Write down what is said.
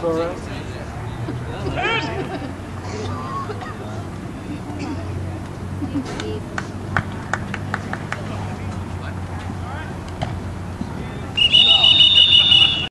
Sora.